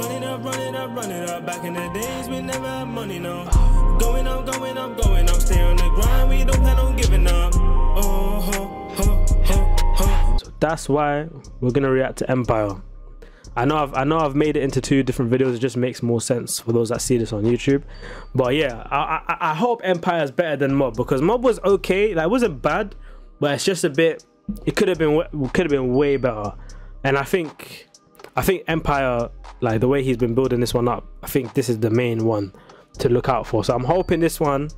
Run it up, run it up, run it up. Back in the days, we never had money, no. Going up, going up, going up. Stay on the grind, we don't plan on giving up. Oh, ho, ho, ho, ho. So that's why we're gonna react to Empire. I know I've I know I've made it into two different videos. It just makes more sense for those that see this on YouTube. But yeah, I I, I hope Empire is better than Mob because Mob was okay. Like wasn't bad, but it's just a bit. It could have been could have been way better. And I think I think Empire, like the way he's been building this one up, I think this is the main one to look out for. So I'm hoping this one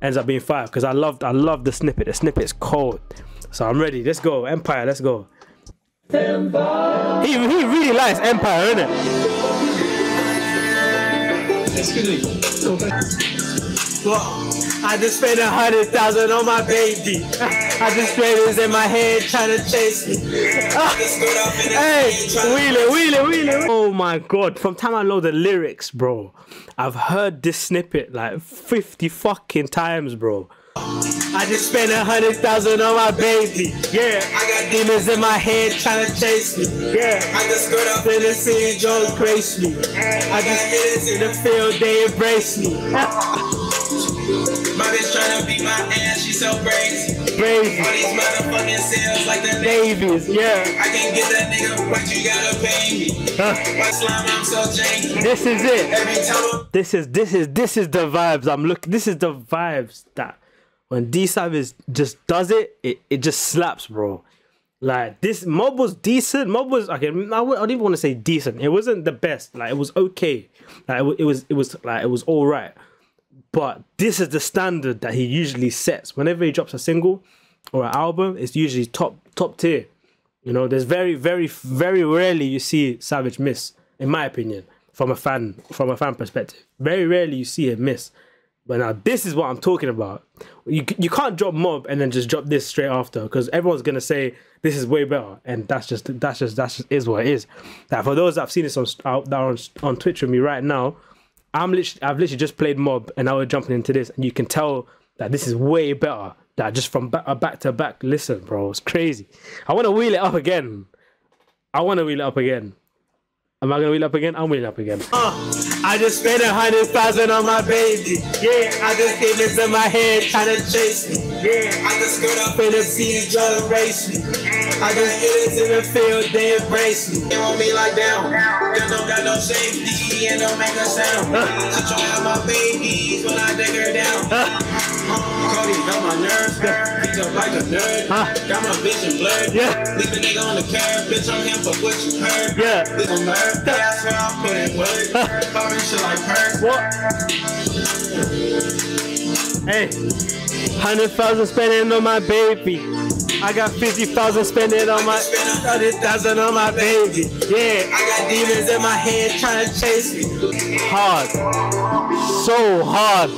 ends up being fire because I loved I love the snippet. The snippet's cold. So I'm ready. Let's go. Empire, let's go. Empire. He, he really likes Empire, isn't it? Excuse me. I just spent a hundred thousand on my baby. I just this in my head trying to chase me. Ah. hey, wheelie, wheelie, wheelie. Oh my god! From time I know the lyrics, bro, I've heard this snippet like fifty fucking times, bro. I just spent a hundred thousand on my baby. Yeah, I got demons in my head trying to chase me. Yeah, I just got up in the city, Jones grace me. I just hit it in the field, they embrace me. My bitch tryna beat my ass, she so crazy. Crazy. All these motherfucking sales like the Navies, yeah. I can't get that nigga, but you gotta pay me. Huh. My slime, I'm so janky. This is it. This is this is this is the vibes I'm looking. This is the vibes that when D Savage just does it, it it just slaps, bro. Like this mob was decent. Mob was okay. I, I don't even want to say decent. It wasn't the best. Like it was okay. Like it, it was it was like it was all right. But this is the standard that he usually sets. Whenever he drops a single or an album, it's usually top top tier. You know, there's very, very, very rarely you see Savage miss, in my opinion, from a fan from a fan perspective. Very rarely you see him miss. But now this is what I'm talking about. You you can't drop Mob and then just drop this straight after because everyone's gonna say this is way better, and that's just that's just that's just is what it is. That for those that have seen this on out that are on, on Twitch with me right now, I'm literally, I've literally just played Mob and now we're jumping into this, and you can tell that this is way better. That just from back, uh, back to back, listen, bro, it's crazy. I want to wheel it up again. I want to wheel it up again. Am I gonna wheel up again? I'm wheeling up again. Uh, I just spent a hundred thousand on my baby. Yeah, I just gave it to my head trying to chase me. Yeah, I just stood up in to race me. I got get in the field, they embrace me. They want me like down. They don't got no safety and don't make a sound. She try out my babies when I take her down. Cody got my nerves. Beat up like a nerd. Got my vision blurred. Yeah. Leave a nigga on the curb. Bitch, I'm him for what you heard. Yeah. Bitch, I'm hurt. That's where I'm putting work. Popping shit like her. What? Hey, hundred thousand spending on my baby. I got fifty thousand spending on my hundred thousand on my baby. Yeah, I got demons in my head trying to chase me. hard, so hard.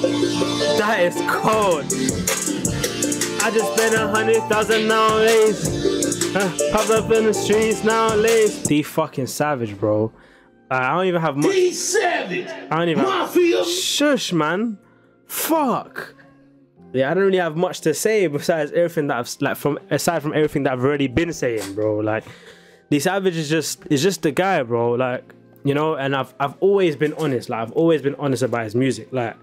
That is cold. I just spent a hundred thousand nowadays. Uh, pop up in the streets now, nowadays. D fucking savage, bro. Uh, I don't even have much. D Savage. I don't even. Mafia. Shush, man. Fuck. Yeah, I don't really have much to say besides everything that I've like from aside from everything that I've already been saying, bro. Like, the Savage is just is just the guy, bro. Like, you know, and I've I've always been honest. Like, I've always been honest about his music. Like,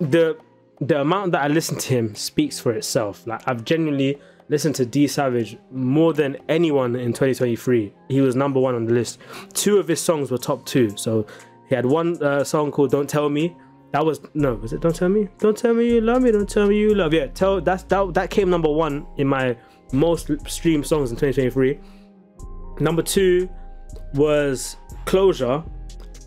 the the amount that I listen to him speaks for itself. Like, I've genuinely listened to D Savage more than anyone in 2023. He was number one on the list. Two of his songs were top two. So he had one uh, song called "Don't Tell Me." That was no, was it? Don't tell me, don't tell me you love me, don't tell me you love. Yeah, tell that's that that came number one in my most streamed songs in 2023. Number two was Closure,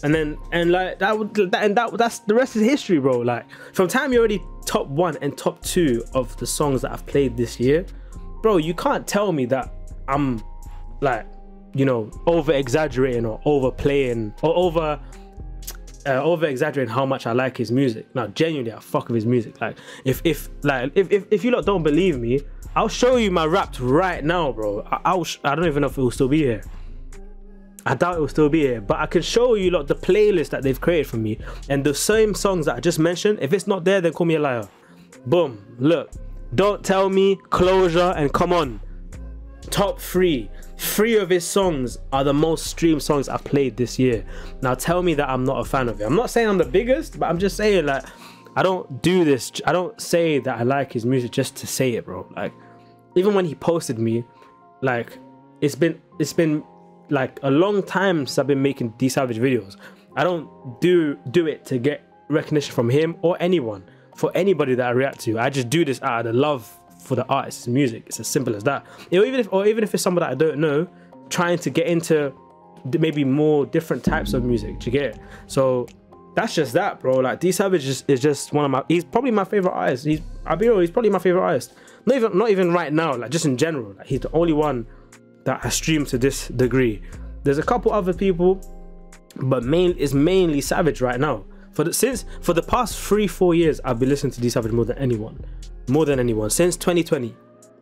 and then and like that would that and that that's the rest is history, bro. Like from time you're already top one and top two of the songs that I've played this year, bro. You can't tell me that I'm like you know over exaggerating or overplaying or over uh, over exaggerating how much I like his music. Now, genuinely, I fuck with his music. Like, if if like if if, if you lot don't believe me, I'll show you my raps right now, bro. I, I'll sh- I don't even know if it will still be here. I doubt it will still be here, but I can show you lot the playlist that they've created for me and the same songs that I just mentioned. If it's not there, then call me a liar. Boom. Look, don't tell me closure and come on. Top three. Three of his songs are the most streamed songs I've played this year. Now tell me that I'm not a fan of it. I'm not saying I'm the biggest, but I'm just saying like I don't do this. I don't say that I like his music just to say it, bro. Like even when he posted me, like it's been it's been like a long time since I've been making D Savage videos. I don't do do it to get recognition from him or anyone for anybody that I react to. I just do this out of the love for the artist's music. It's as simple as that. Know, even if or even if it's someone that I don't know, trying to get into maybe more different types of music. You get? So that's just that, bro. Like D Savage is, is just one of my. He's probably my favorite artist. He's I'll be real. He's probably my favorite artist. Not even not even right now. Like just in general. Like he's the only one that has streamed to this degree. There's a couple other people, but main is mainly Savage right now. For the since for the past three four years, I've been listening to D Savage more than anyone, more than anyone since 2020,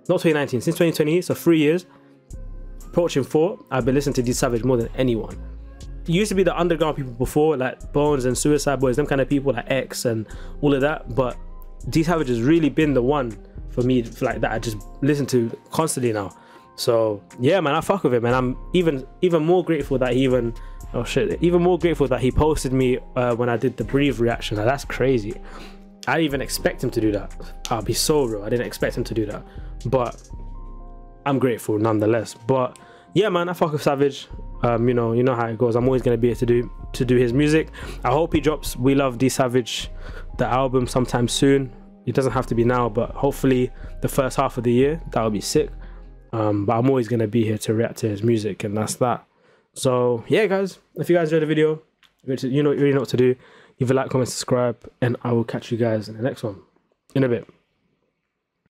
not 2019. Since 2020, so three years, approaching four. I've been listening to D Savage more than anyone. It used to be the underground people before, like Bones and Suicideboys, them kind of people like X and all of that. But D Savage has really been the one for me, like that. I just listen to constantly now. So yeah, man, I fuck with him, and I'm even even more grateful that he even oh shit, even more grateful that he posted me uh, when I did the breathe reaction. That's crazy. I didn't even expect him to do that. I'll be so real. I didn't expect him to do that, but I'm grateful nonetheless. But yeah, man, I fuck with Savage. Um, you know, you know how it goes. I'm always gonna be here to do to do his music. I hope he drops We Love D Savage, the album sometime soon. It doesn't have to be now, but hopefully the first half of the year. That would be sick. Um, but I'm always gonna be here to react to his music, and that's that. So yeah, guys, if you guys enjoyed the video, you know you know what to do. Leave a like, comment, subscribe, and I will catch you guys in the next one in a bit.